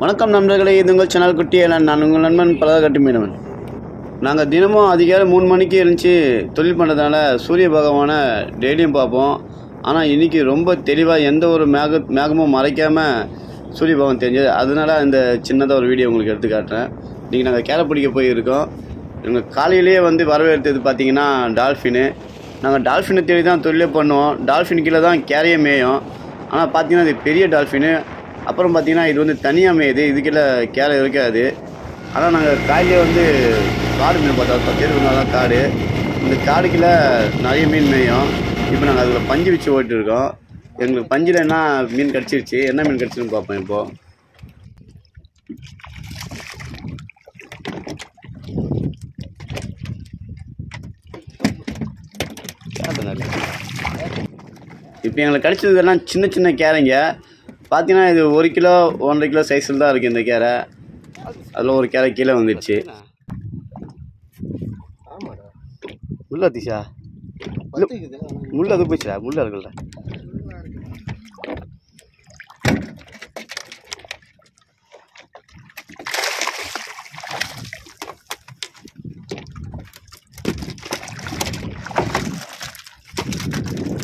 வணக்கம் நண்பர்களே இது உங்கள் சேனல் குட்டியலன் நான் உங்கள் நண்பன் பலகட்டு மீனவன் நாங்கள் தினமும் அதிகாலை மூணு மணிக்கு எழுந்துச்சி தொழில் பண்ணுறதுனால சூரிய பகவானை டெய்லியும் பார்ப்போம். ஆனால் இன்றைக்கி ரொம்ப தெளிவாக எந்த ஒரு மேக மேகமும் மறைக்காமல் சூரிய பகவான் தெரிஞ்சது. அதனால் இந்த சின்னதாக ஒரு வீடியோ உங்களுக்கு எடுத்து காட்டுறேன். இன்றைக்கி நாங்கள் கேரை பிடிக்க போயிருக்கோம். எங்கள் காலையிலேயே வந்து வரவேற்றது பார்த்தீங்கன்னா டால்ஃபினு நாங்கள் டால்ஃபினை தேடி தான் தொழிலே பண்ணுவோம். டால்ஃபின் கீழே தான் கேரையே மேயும். ஆனால் பார்த்திங்கன்னா அது பெரிய டால்ஃபினு அப்புறம் பார்த்தீங்கன்னா இது வந்து தனியாக மேயுது இதுக்கெಲ್ಲ கேரை இருக்காது. ஆனால் நாங்கள் காலையிலே வந்து காடு மீன் பார்த்தோம். பத்து தான் காடு. இந்த காடுக்குள்ள நிறைய மீன் மேயும். இப்போ நாங்கள் அதில் பஞ்சு வச்சு ஓட்டிட்டு இருக்கோம் எங்களுக்கு பஞ்சில் என்ன மீன் கிடச்சிருச்சு? என்ன மீன் கிடச்சிருன்னு பார்ப்போம் இப்போது இப்போ எங்களுக்கு கிடைச்சதெல்லாம் சின்ன சின்ன கேரைங்க பார்த்தீங்கன்னா இது ஒரு கிலோ ஒன்றரை கிலோ சைஸில் தான் இருக்குது இந்த கேரை. அதில் ஒரு கேரை கீழே வந்துடுச்சு முள்ள திஷா. பத்துக்குது முள்ள அது போச்சுடா முள்ள இருக்குல்ல.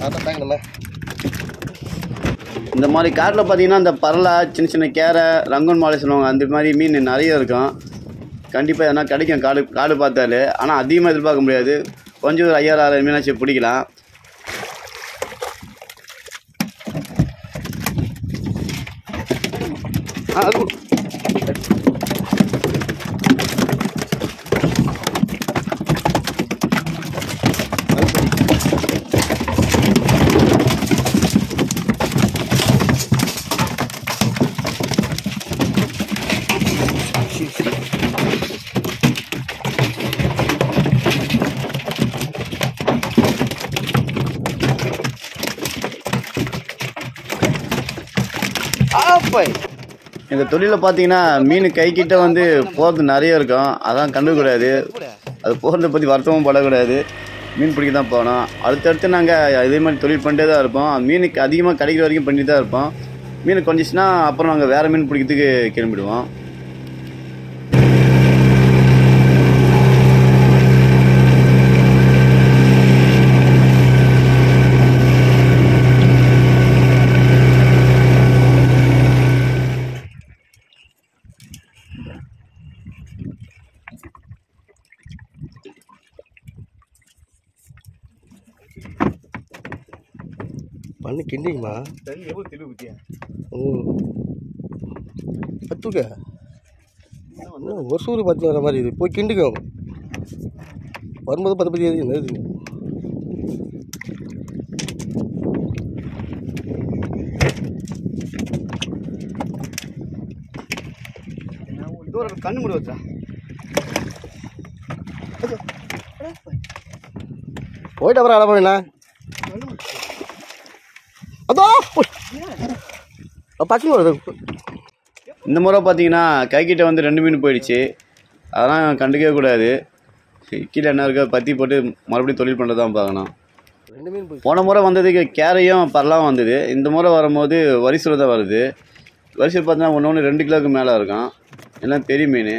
பார்த்தா தாங்க நம்ம இந்த மாதிரி காட்டில் பார்த்தீங்கன்னா இந்த பரலை சின்ன சின்ன கேரை ரங்கன் மாலை சொல்லுவாங்க அந்த மாதிரி மீன் நிறைய இருக்கும். கண்டிப்பாக எதனா கிடைக்கும் காடு காடு பார்த்தாலே. ஆனால் அதிகமாக எதிர்பார்க்க முடியாது. கொஞ்சம் ஒரு ஐயாயிரம் ஆறாயிரம் மீனாச்சும் பிடிக்கலாம். அது எங்கள் தொழிலில் பார்த்தீங்கன்னா மீன் கைக்கிட்ட வந்து போகிறது நிறைய இருக்கும். அதான் கண்டுக்கூடாது அது போகிறத பற்றி வருத்தமும் படக்கூடாது. மீன் பிடிக்க தான் போகணும். அடுத்தடுத்து நாங்கள் இதே மாதிரி தொழில் பண்ணிட்டே தான் இருப்போம். மீனுக்கு அதிகமாக கிடைக்கிற வரைக்கும் பண்ணிட்டு தான் இருப்போம். மீன் கொஞ்சிச்சுன்னா அப்புறம் நாங்கள் வேறு மீன் பிடிக்கிறதுக்கு கிளம்பிடுவோம். பண்ணு கிண்டிங்கம்மா தண்ணி எவ்வளோ தெளிவு பற்றியா ம் பத்துக்க ஒரு சூறு பத்து வர மாதிரி இது போய் கிண்டுங்க வரும்போது பத்து பத்தி எது எது கண்ணு முடி வச்சா போயிட்டு அப்புறம் அட போயிண்ணா அதோ பச்சை வருது இந்த முறை பார்த்தீங்கன்னா கைக்கிட்ட வந்து ரெண்டு மீன் போயிடுச்சு. அதெல்லாம் கண்டுக்கவே கூடாது. கீழே என்ன இருக்கோ பற்றி போட்டு மறுபடியும் தொழில் பண்ணுறது தான் பார்க்கணும். ரெண்டு மீன் போய் போன முறை வந்ததுக்கு கேரையும் பரலாம் வந்தது. இந்த முறை வரும்போது வரிசூர் தான் வருது. வரிசூர் பார்த்தீங்கன்னா ஒன்று ஒன்று ரெண்டு கிலோவுக்கு மேலே இருக்கும். எல்லாம் பெரிய மீன்.